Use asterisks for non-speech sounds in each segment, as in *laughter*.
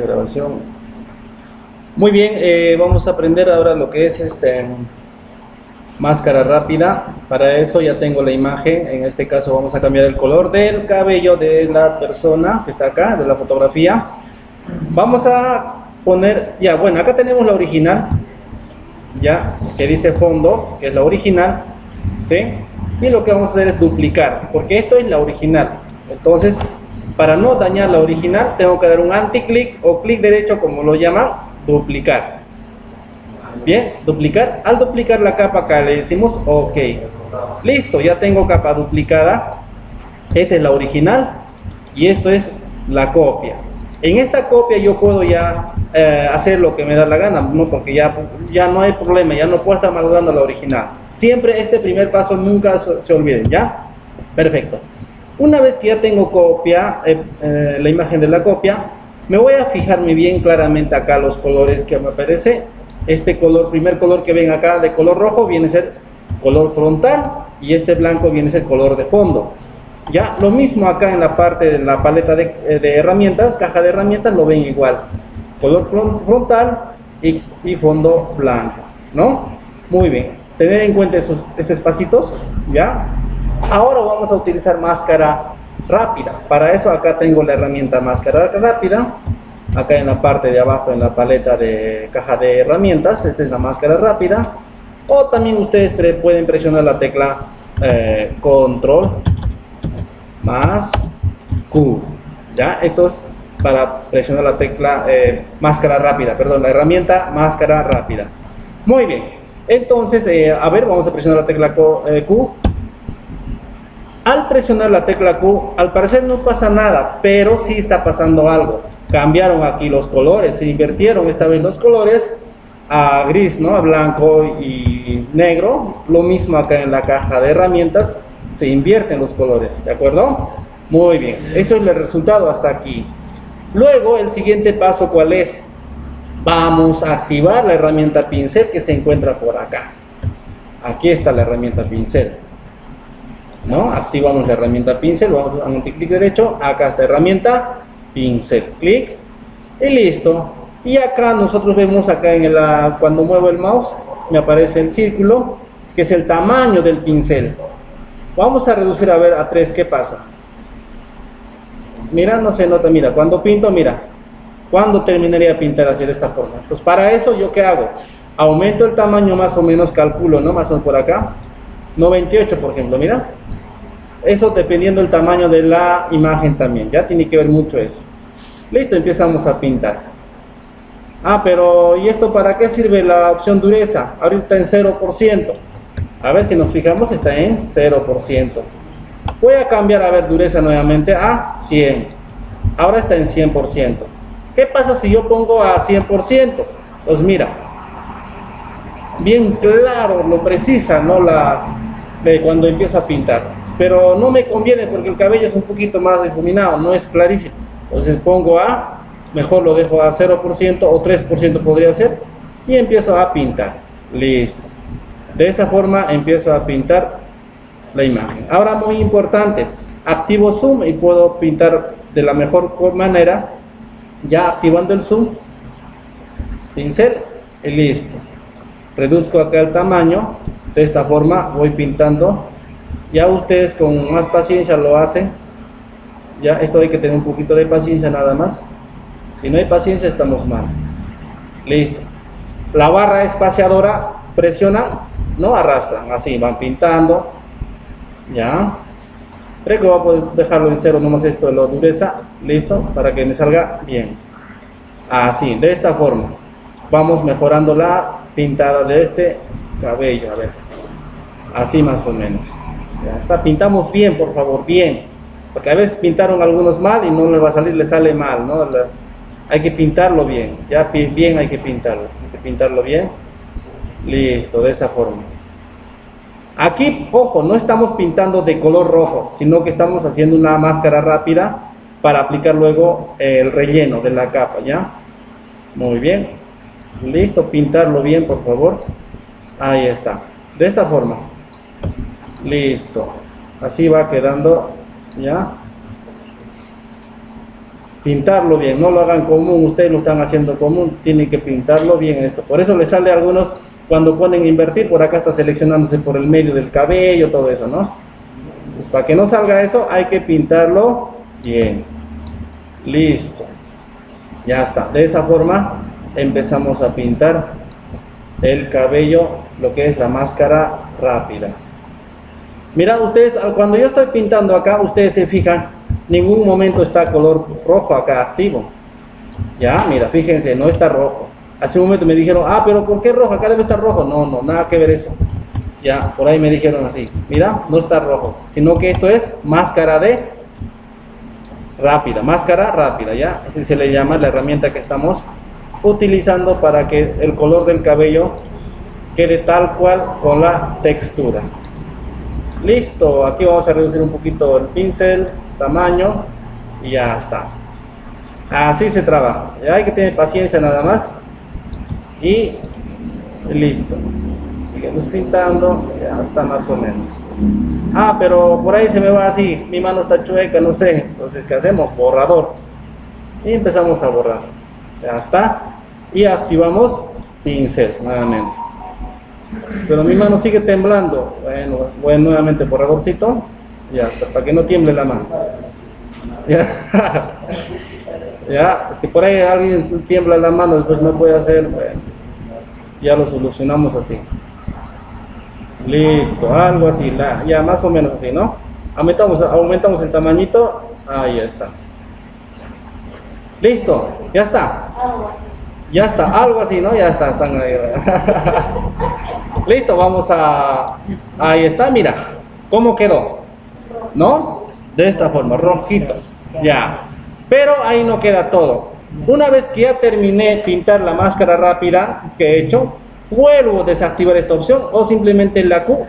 grabación. Muy bien, eh, vamos a aprender ahora lo que es este máscara rápida. Para eso ya tengo la imagen. En este caso vamos a cambiar el color del cabello de la persona que está acá, de la fotografía. Vamos a poner, ya, bueno, acá tenemos la original, ya, que dice fondo, que es la original, ¿sí? Y lo que vamos a hacer es duplicar, porque esto es la original. Entonces, para no dañar la original, tengo que dar un anti-clic o clic derecho, como lo llaman, duplicar. Bien, duplicar. Al duplicar la capa acá le decimos OK. Listo, ya tengo capa duplicada. Esta es la original y esto es la copia. En esta copia yo puedo ya eh, hacer lo que me da la gana, ¿no? porque ya, ya no hay problema, ya no puedo estar malogrando la original. Siempre este primer paso nunca se olviden, ¿ya? Perfecto. Una vez que ya tengo copia, eh, eh, la imagen de la copia, me voy a fijarme bien claramente acá los colores que me aparece. Este color, primer color que ven acá de color rojo viene a ser color frontal y este blanco viene a ser color de fondo. Ya, lo mismo acá en la parte de la paleta de, eh, herramientas, caja de herramientas, lo ven igual. Color frontal y, fondo blanco, ¿no? Muy bien. Tener en cuenta esos, esos ¿ya? Ahora vamos a utilizar máscara rápida. Para eso acá tengo la herramienta máscara rápida. Acá en la parte de abajo en la paleta de caja de herramientas. Esta es la máscara rápida. O también ustedes pueden presionar la tecla eh, control más Q. ¿Ya? Esto es para presionar la tecla eh, máscara rápida. Perdón, la herramienta máscara rápida. Muy bien. Entonces, eh, a ver, vamos a presionar la tecla Q al presionar la tecla Q, al parecer no pasa nada, pero sí está pasando algo. Cambiaron aquí los colores, se invirtieron esta vez los colores a gris, ¿no? A blanco y negro. Lo mismo acá en la caja de herramientas, se invierten los colores, ¿de acuerdo? Muy bien, eso es el resultado hasta aquí. Luego, el siguiente paso, ¿cuál es? Vamos a activar la herramienta pincel que se encuentra por acá. Aquí está la herramienta pincel. ¿No? Activamos la herramienta pincel, vamos a un clic derecho, acá está herramienta pincel, clic y listo. Y acá nosotros vemos acá en la, cuando muevo el mouse me aparece el círculo que es el tamaño del pincel. Vamos a reducir a ver a 3 qué pasa. Mira, no se nota, mira, cuando pinto, mira, cuando terminaría de pintar así de esta forma. Pues para eso yo qué hago? Aumento el tamaño más o menos, calculo, ¿no? Más o por acá. 98 por ejemplo, mira. Eso dependiendo del tamaño de la imagen también, ya tiene que ver mucho eso. Listo, empezamos a pintar. Ah, pero ¿y esto para qué sirve la opción dureza? Ahorita en 0%. A ver si nos fijamos, está en 0%. Voy a cambiar, a ver, dureza nuevamente a 100. Ahora está en 100%. ¿Qué pasa si yo pongo a 100%? Pues mira, bien claro, lo precisa, ¿no? La, de cuando empiezo a pintar pero no me conviene porque el cabello es un poquito más difuminado, no es clarísimo. Entonces pongo A, mejor lo dejo a 0% o 3% podría ser, y empiezo a pintar. Listo. De esta forma empiezo a pintar la imagen. Ahora muy importante, activo zoom y puedo pintar de la mejor manera, ya activando el zoom, pincel y listo. Reduzco acá el tamaño, de esta forma voy pintando ya ustedes con más paciencia lo hacen. Ya esto hay que tener un poquito de paciencia nada más. Si no hay paciencia estamos mal. Listo. La barra espaciadora presionan, no arrastran, así van pintando. Ya. Creo que voy a dejarlo en cero nomás esto de la dureza. Listo, para que me salga bien. Así, de esta forma. Vamos mejorando la pintada de este cabello. A ver. Así más o menos. Ya está, pintamos bien, por favor, bien. Porque a veces pintaron algunos mal y no les va a salir, le sale mal, ¿no? hay que pintarlo bien, ya bien hay que pintarlo, hay que pintarlo bien. Listo, de esa forma. Aquí, ojo, no estamos pintando de color rojo, sino que estamos haciendo una máscara rápida para aplicar luego el relleno de la capa, ¿ya? Muy bien. Listo, pintarlo bien, por favor. Ahí está. De esta forma. Listo. Así va quedando ya. pintarlo bien, no lo hagan común, ustedes lo están haciendo común, tienen que pintarlo bien esto. Por eso les sale a algunos cuando ponen invertir, por acá está seleccionándose por el medio del cabello, todo eso, ¿no? Pues para que no salga eso hay que pintarlo bien. Listo. Ya está. De esa forma empezamos a pintar el cabello, lo que es la máscara rápida. Mira, ustedes, cuando yo estoy pintando acá, ustedes se fijan, ningún momento está color rojo acá activo. Ya, mira, fíjense, no está rojo. Hace un momento me dijeron, ah, pero ¿por qué rojo? Acá debe estar rojo. No, no, nada que ver eso. Ya, por ahí me dijeron así. Mira, no está rojo. Sino que esto es máscara de rápida. Máscara rápida, ¿ya? Así se le llama la herramienta que estamos utilizando para que el color del cabello quede tal cual con la textura. Listo, aquí vamos a reducir un poquito el pincel, tamaño y ya está. Así se trabaja. Hay que tener paciencia nada más y listo. Seguimos pintando, ya está más o menos. Ah, pero por ahí se me va así, mi mano está chueca, no sé. Entonces, ¿qué hacemos? Borrador. Y empezamos a borrar. Ya está. Y activamos pincel nuevamente pero mi mano sigue temblando. Bueno, voy nuevamente borradorcito. Ya, para que no tiemble la mano. Ya, *laughs* ya, es que por ahí alguien tiembla la mano, después no puede hacer. Bueno, ya lo solucionamos así. Listo, algo así, la, ya más o menos así, ¿no? Aumentamos, aumentamos el tamañito. Ahí está. Listo, ya está. Ya está, algo así, ¿no? Ya está, están ahí. *laughs* Listo, vamos a... Ahí está, mira. ¿Cómo quedó? ¿No? De esta forma, rojito. Ya. Pero ahí no queda todo. Una vez que ya terminé pintar la máscara rápida que he hecho, vuelvo a desactivar esta opción o simplemente en la Q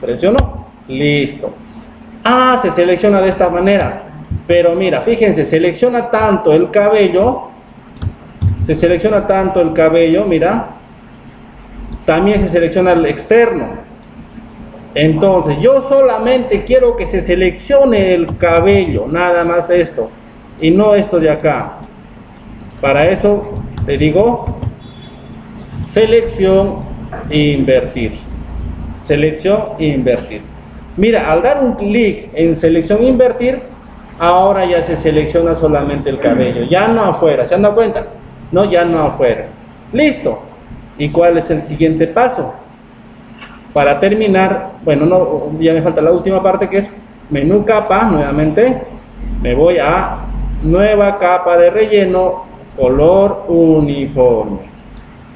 presiono, listo. Ah, se selecciona de esta manera. Pero mira, fíjense, selecciona tanto el cabello se selecciona tanto el cabello, mira, también se selecciona el externo. Entonces, yo solamente quiero que se seleccione el cabello, nada más esto, y no esto de acá. Para eso le digo selección invertir. Selección invertir. Mira, al dar un clic en selección invertir, ahora ya se selecciona solamente el cabello, ya no afuera, ¿se han dado cuenta? No ya no afuera. Listo. ¿Y cuál es el siguiente paso? Para terminar, bueno, no, ya me falta la última parte que es menú capa, nuevamente, me voy a nueva capa de relleno, color uniforme.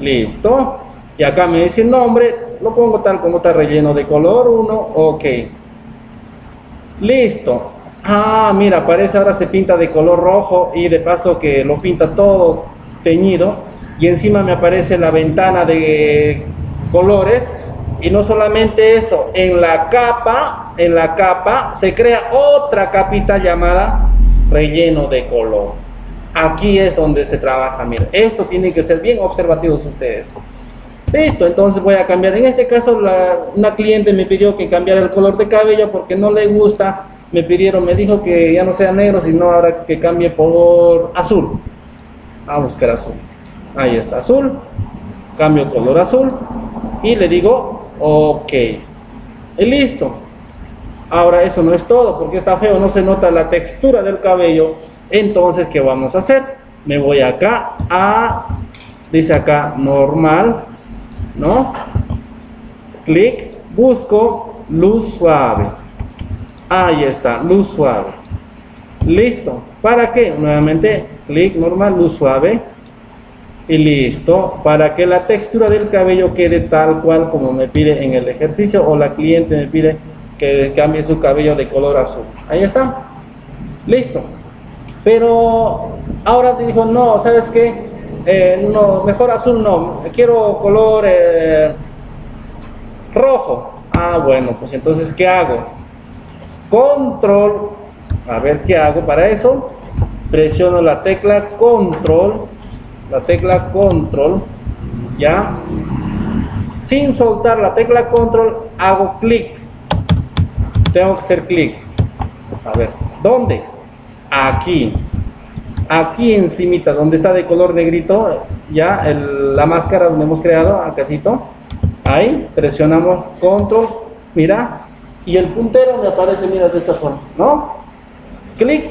Listo. Y acá me dice el nombre, lo pongo tal como está relleno de color 1, ok. Listo. Ah, mira, parece ahora se pinta de color rojo y de paso que lo pinta todo teñido y encima me aparece la ventana de colores y no solamente eso, en la capa, en la capa se crea otra capita llamada relleno de color. Aquí es donde se trabaja, miren, esto tiene que ser bien observativos ustedes. Listo, entonces voy a cambiar. En este caso, una cliente me pidió que cambiara el color de cabello porque no le gusta. Me pidieron, me dijo que ya no sea negro, sino ahora que cambie por azul a buscar azul. Ahí está, azul. Cambio color azul. Y le digo, ok. Y listo. Ahora eso no es todo, porque está feo, no se nota la textura del cabello. Entonces, ¿qué vamos a hacer? Me voy acá a, dice acá, normal, ¿no? Clic, busco luz suave. Ahí está, luz suave. Listo. ¿Para qué? Nuevamente, clic normal, luz suave. Y listo. Para que la textura del cabello quede tal cual como me pide en el ejercicio o la cliente me pide que cambie su cabello de color azul. Ahí está. Listo. Pero ahora te dijo, no, ¿sabes qué? Eh, no, mejor azul no. Quiero color eh, rojo. Ah, bueno, pues entonces, ¿qué hago? Control a ver qué hago para eso. Presiono la tecla control, la tecla control, ya. Sin soltar la tecla control, hago clic. Tengo que hacer clic. A ver, ¿dónde? Aquí. aquí encimita, donde está de color negrito, ya la máscara donde hemos creado, acásito, ahí, presionamos control, mira, y el puntero me aparece, mira, de esta forma, ¿no? Clic,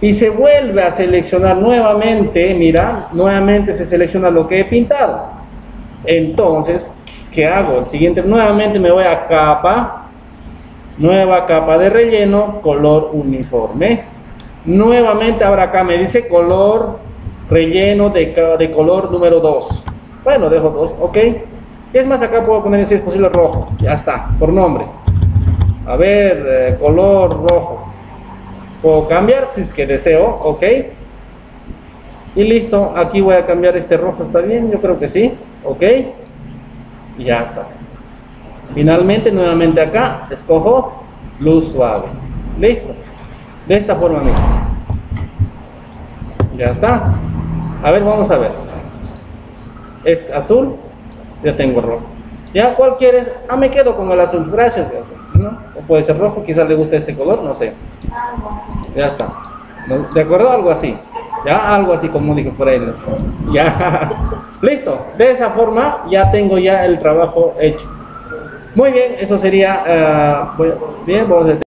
y se vuelve a seleccionar nuevamente, mira, nuevamente se selecciona lo que he pintado. Entonces, ¿qué hago? El siguiente, nuevamente me voy a capa, nueva capa de relleno, color uniforme. Nuevamente ahora acá me dice color relleno de, de color número 2. Bueno, dejo 2, ok. Es más, acá puedo poner si es posible rojo, ya está, por nombre. A ver, eh, color rojo. Puedo cambiar si es que deseo, ok. Y listo, aquí voy a cambiar este rojo, ¿está bien? Yo creo que sí, ok. Y ya está. Finalmente, nuevamente acá, escojo luz suave. Listo. De esta forma mismo. Ya está. A ver, vamos a ver. Es azul, ya tengo rojo. ¿Ya cuál quieres? Ah, me quedo con el azul, gracias. ¿No? O puede ser rojo, quizás le guste este color, no sé. Ya está. ¿De acuerdo? Algo así. Ya, algo así como dijo por ahí. Ya. *laughs* Listo. De esa forma ya tengo ya el trabajo hecho. Muy bien, eso sería... voy- bien, vamos a